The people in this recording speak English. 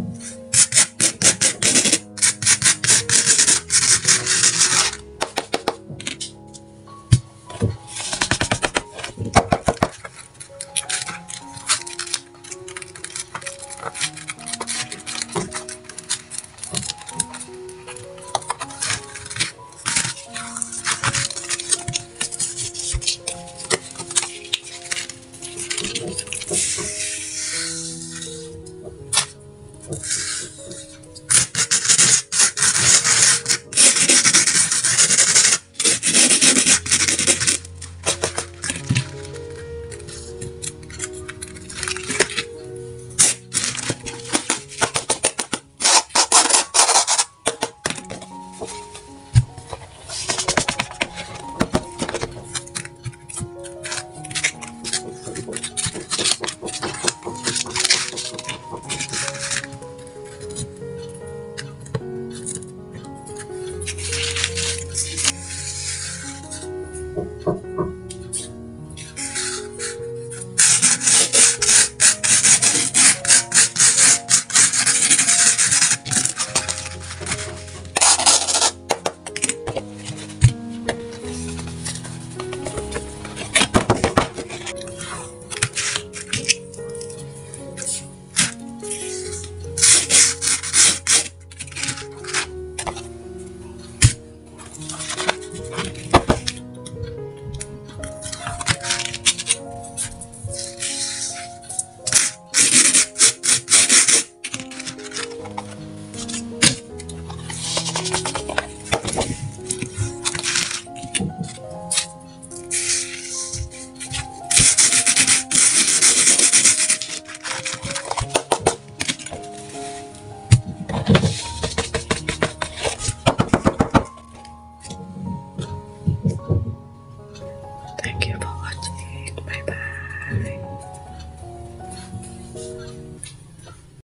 warmth.